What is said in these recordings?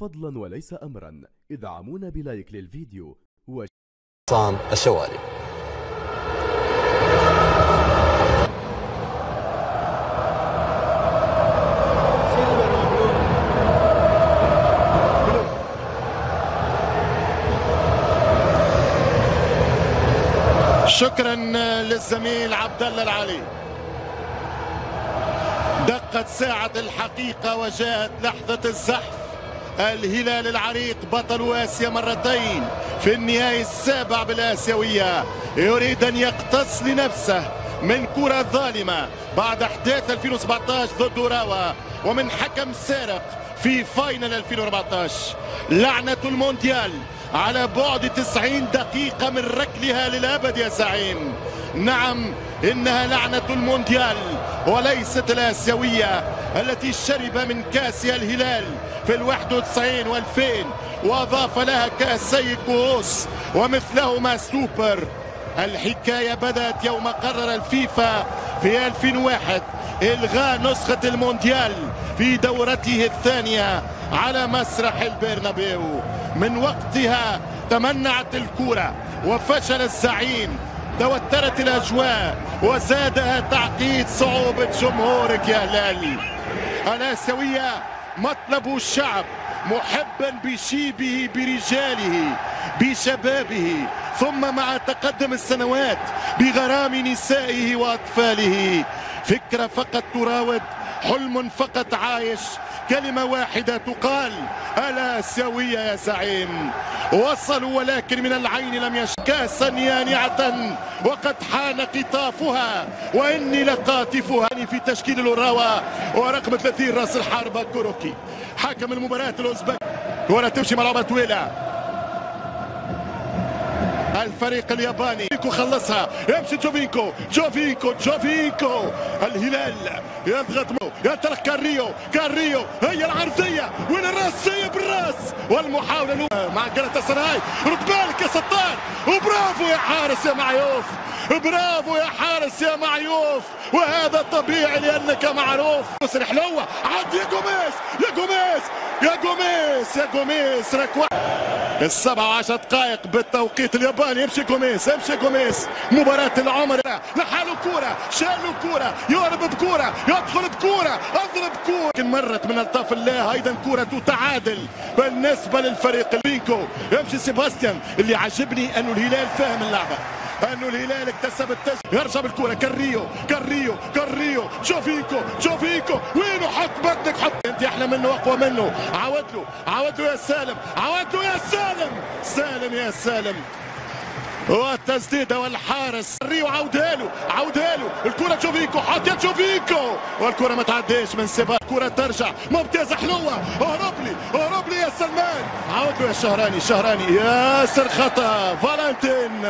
فضلا وليس أمرا. إدعمونا بلايك للفيديو و عصام الشوالي شكرا للزميل عبد الله العلي دقت ساعة الحقيقة وجاءت لحظة الزحف. الهلال العريق بطل آسيا مرتين في النهائي السابع بالآسيوية يريد أن يقتص لنفسه من كرة ظالمة بعد أحداث 2017 ضد أوراوا ومن حكم سارق في فاينل 2014 لعنة المونديال على بعد 90 دقيقة من ركلها للأبد يا زعيم نعم إنها لعنة المونديال وليست الآسيوية التي شرب من كاسها الهلال في الواحد وتسعين والفين وأضاف لها كأس سيد كؤوس ومثلهما سوبر. الحكاية بدأت يوم قرر الفيفا في 2001 إلغاء نسخة المونديال في دورته الثانية على مسرح البرنابيو. من وقتها تمنعت الكرة وفشل الزعيم توترت الأجواء وزادها تعقيد صعوبة جمهورك يا هلال. الآسيوية مطلب الشعب محبا بشيبه برجاله بشبابه ثم مع تقدم السنوات بغرام نسائه وأطفاله. فكرة فقط تراود حلم فقط عايش كلمة واحدة تقال الآسيوية يا زعيم وصلوا ولكن من العين لم يش كاسا يانعة وقد حان قطافها. وإني لقاطفها. في تشكيل الوراوة ورقم 30 راس الحربة كوروكي حكم المباراة الأوزبك. كرة تمشي ملعوبة طويلة الفريق الياباني. خلصها. يمشي جوفينكو. جوفينكو جوفينكو. الهلال يضغط ينطلق كاريو كاريو. هي العرضية. وين الراسية بالراس والمحاولة الأولى. مع جلطة سراي رد بالك يا ستار وبرافو يا حارس يا معيوف. برافو يا حارس يا معيوف. وهذا طبيعي لأنك معروف. حلوة عد يا جوميز يا جوميز يا جوميز يا جوميز. ركوة السبع عشر دقائق بالتوقيت الياباني. يمشي جوميز يمشي جوميز مباراة العمر. لحاله كورة شالوا كورة. يهرب بكورة يدخل بكورة أضرب كورة. لكن مرت من ألطاف الله أيضا كورة تعادل. بالنسبة للفريق البينكو يمشي سيباستيان اللي عجبني أنه الهلال فاهم اللعبة. انه الهلال اكتسب التسجيل يرجع بالكوره كاريو كاريو كاريو شوفيكو شوفيكو وينه؟ حط بدك حط أنت أحلى منه وأقوى منه. عاود له عاود له يا سالم عاود له يا سالم. سالم يا سالم. والتسديدة والحارس. ريو عودها له عودها له. الكرة شوفيكو حط يد شوفيكو والكرة ما تعديش من سبا الكرة ترجع. ممتازة حلوة اهرب لي اهرب لي يا سلمان. عود له يا شهراني شهراني. ياسر خطأ. فالنتين.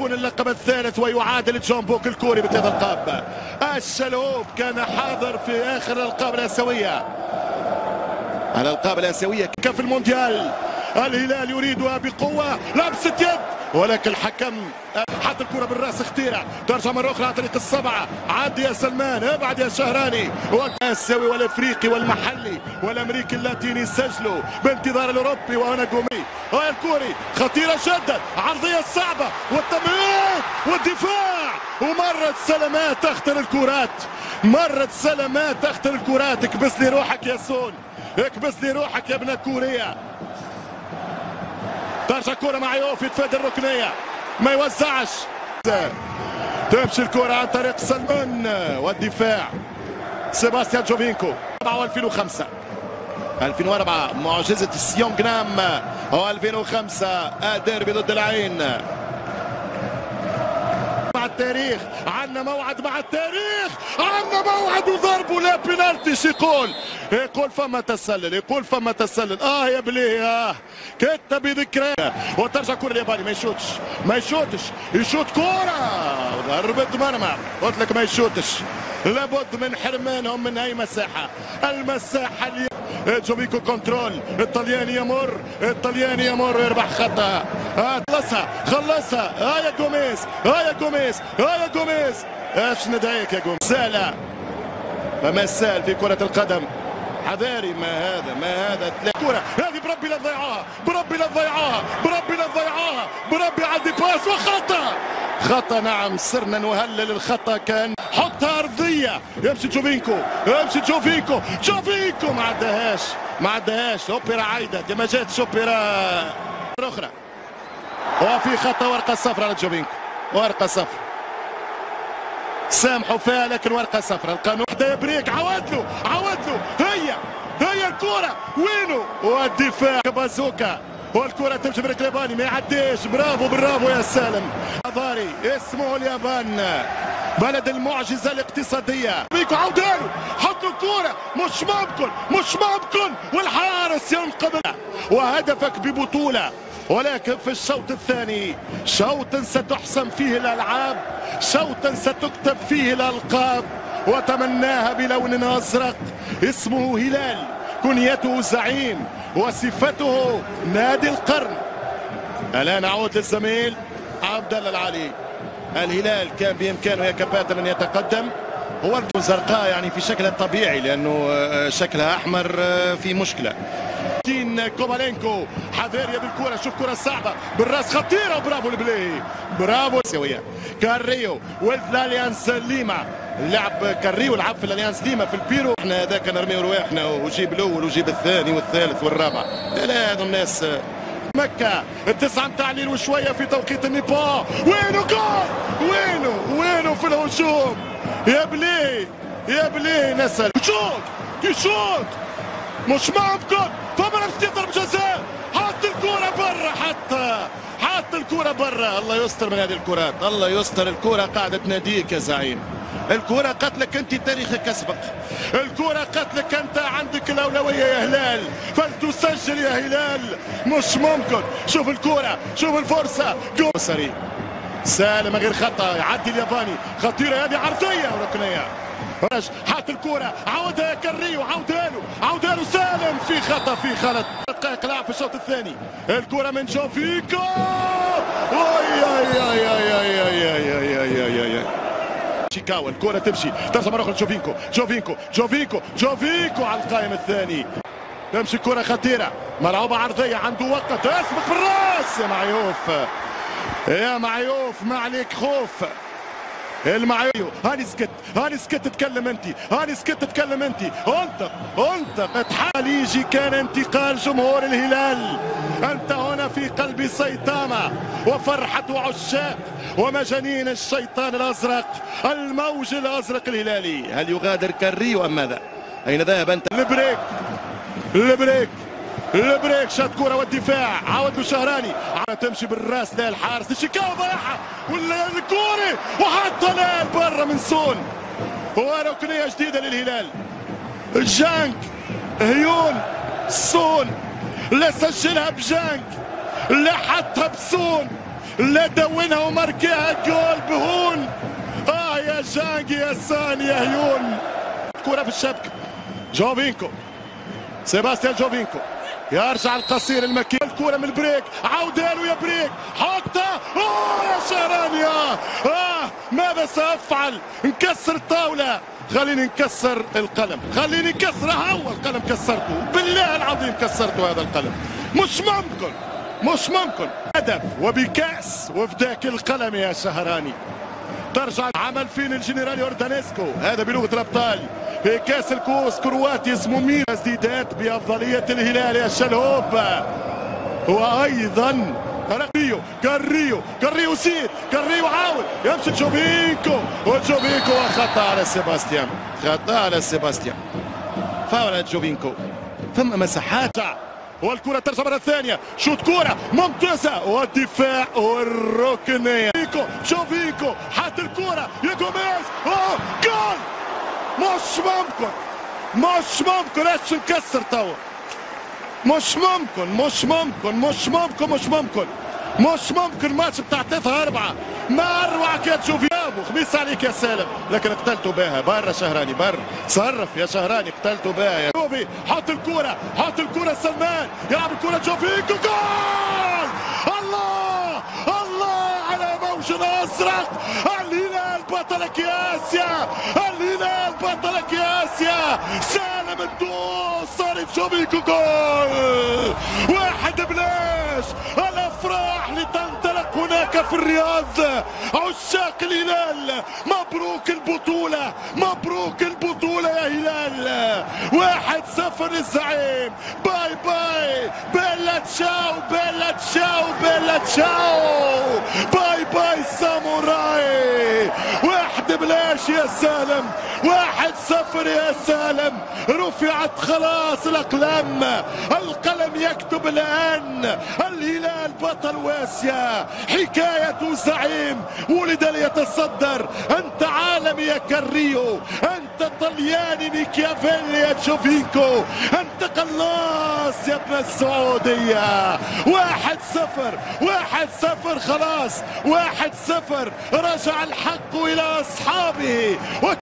يكون اللقب الثالث ويعادل جون بوك الكوري بثلاث ألقاب. الشلوب كان حاضر في آخر الألقاب الآسيوية. الألقاب الآسيوية في المونديال. الهلال يريدها بقوة. لمسه يد ولكن الحكم حط الكرة بالرأس اختيرة. ترجع مرة أخرى عن طريق السبعة عدي يا سلمان ابعد يا شهراني. والآسيوي والأفريقي والمحلي والأمريكي اللاتيني سجلوا بانتظار الأوروبي وهنا جومي الكوري خطيرة جدا عرضية صعبة والتمرير والدفاع. ومرت سلامات تختل الكرات. مرت سلامات تختل الكرات. اكبس لي روحك يا سون. اكبس لي روحك يا ابن كوريا ترجع كرة معيوف يتفادى الركنية. ما يوزعش. تمشي الكرة عن طريق سلمان والدفاع. سيباستيان جوفينكو. 2005 2004 معجزة سيونغ نام. و 2005 الديربي ضد العين. مع التاريخ. عندنا موعد مع التاريخ. عندنا موعد وضرب ولا بينالتي شو يقول فما تسلل يقول فما تسلل. آه يا بليه آه. كنت بذكرى. وترجع كرة الياباني ما يشوتش ما يشوتش. يشوت كرة. ضربة مرمى. قلت لك ما يشوتش. لابد من حرمانهم من أي مساحة. المساحة اللي جوبيكو كنترول. الطلياني يمر. الطلياني يمر ويربح خطأ. آه خلصها خلصها. ها يا جوميز ها يا جوميز ها يا جوميز. إيش ندعيك يا جوميز؟ سالة فما سال في كرة القدم. حذاري ما هذا؟ ما هذا؟ كرة. هذه بربي لا تضيعوها بربي لا تضيعوها بربي لا تضيعوها بربي عندي باس وخطأ. خطأ نعم. صرنا نهلل الخطأ كأن حطها أرضية. يمشي جوفينكو. يمشي جوفينكو. جوفينكو. ما عدهاش. ما عدهاش. اوبرا عايدة. كما جات اوبرا أخرى. وفي خطأ ورقة صفراء على جوفينكو. ورقة صفراء سامحوا فيها لكن ورقة صفراء القانون. وحده بريك. عاود له عاود له هي الكرة. وينو والدفاع. بازوكا. والكرة تمشي بركليباني ما يعديش. برافو برافو يا سالم. ضاري اسمه اليابان. بلد المعجزة الاقتصادية. بيكو عودانو حط الكرة. مش ممكن. مش ممكن. والحارس ينقذ وهدفك ببطولة. ولكن في الشوط الثاني شوط ستحسم فيه الألعاب. شوط ستكتب فيه الألقاب. وتمناها بلون أزرق اسمه هلال كنيته زعيم وصفته نادي القرن. الآن أعود للزميل عبد الله العلي. الهلال كان بإمكانه يا كباتن أن يتقدم. هو الزرقاء يعني في شكلها الطبيعي لأنه شكلها أحمر في مشكلة. جوفينكو حذاري بالكرة شوف كرة صعبة. بالراس خطيرة. برافو البليهي برافو. سوية كاريو. ولد الاليانس ليما. لعب كاريو لعب في الأليانس ليما في البيرو. إحنا هذاك نرميو رواحنا وجيب الأول وجيب الثاني والثالث والرابع. لا هذو الناس مكة التسعة متاع الليل وشوية في توقيت النيبال وينو جول؟ وينو؟ وينو في الهجوم؟ يا بلي يا بلي نسأل. شوط يشوط مش ممكن فمن ضرب جزاء. حط الكرة برا حتى. حط الكرة برا. الله يستر من هذه الكرات. الله يستر الكرة قاعدة تناديك يا زعيم. الكرة قتلك انت تاريخك اسبق الكرة قتلك انت عندك الاولوية يا هلال فلتسجل يا هلال مش ممكن شوف الكرة شوف الفرصة سريع سالم غير خطأ يعدي الياباني خطيرة هذه عرضية وركنية حط الكرة عودها كريو عودها له عودها له سالم في خطأ في خلط دقائق لعب في الشوط الثاني الكرة من جوفينكو اي تشيكاوا. الكرة تمشي. ترجع مره أخرى جوفينكو. جوفينكو. جوفينكو. جوفينكو على القائم الثاني. تمشي كره خطيرة. ملعوبة عرضية. عنده وقت. اسبق بالراس. يا معيوف. يا معيوف. ما عليك خوف. المعيوف. هاني سكت. هاني سكت. تتكلم أنت. هاني سكت. تتكلم أنت. أنطق. أنطق. اتحال يجي كان انتقال جمهور الهلال. أنت في قلب سايتاما وفرحة عشاق ومجانين الشيطان الأزرق الموج الأزرق الهلالي. هل يغادر كاريو أم ماذا؟ أين ذهب أنت؟ البريك البريك البريك. شات كرة والدفاع عاود شهراني تمشي بالراس لا الحارس. الشيكاو ضيعها ولا الكوري. وحطها لا برا من سون. وركنية جديدة للهلال. جانك هيون سون. لا سجلها بجانك. حطها بسون لا دونها وماركيها جول بهون. آه يا جانك يا سان يا هيون. كرة في الشبكة. جوفينكو. سيباستيان جوفينكو. يرجع القصير المكي. الكرة من البريك. عودة له يا بريك. حطها أوه يا شهراني آه ماذا سأفعل؟ نكسر الطاولة خليني نكسر القلم. خليني نكسر هو القلم كسرته. بالله العظيم كسرته هذا القلم. مش ممكن. مش ممكن. هدف وبكأس وفداك القلم يا شهراني ترجع عمل فين الجنرال يوردانيسكو؟ هذا بلغة الأبطال. في كأس الكوس كرواتي اسمه مين تسديدات بأفضلية الهلال يا شلهوب. وأيضا كاريو كاريو كاريو سير كاريو عاود يمشي جوفينكو وجوفينكو خطأ على سيباستيان خطأ على سيباستيان فاول جوفينكو ثم مساحات. والكرة ترجع مرة ثانية. شوط كره ممتازة. والدفاع والركنيه شوفيكو شوفيكو حط الكره يا جوميز. أوه جول! مش ممكن. مش ممكن. إيش مكسر توا مش ممكن. مش ممكن. مش ممكن. مش ممكن. مش ممكن. ماتش بتاع 3 4 مع الرعكات شوف يابو خميس عليك يا سالم. لكن قتلته بها. برا شهراني برا تصرف يا شهراني قتلته بها يا روبي. حط الكرة حط الكرة سلمان. يلعب الكرة تشوفيك جول! الله! الله! على موشن أزرق. الهلال بطل آسيا الهلال بطل آسيا سالم الدوس صار تشوفيك جول! واحد بلاش. في الرياض. عشاق الهلال. مبروك البطولة. مبروك البطولة يا هلال. واحد صفر الزعيم bye bye. bella ciao bella ciao bella ciao. bye bye ساموراي. واحد بلاش يا سالم. واحد صفر يا سالم. رفعت خلاص الأقلام. القلم يكتب الآن. الهلال بطل آسيا. حكاية زعيم. ولد ليتصدر. أنت عالمي يا كاريو أنت طلياني ميكيافيلي يا جوفينكو. أنت قناص يا ابن السعودية. واحد صفر. واحد صفر خلاص. واحد صفر. رجع الحق إلى أصحابه.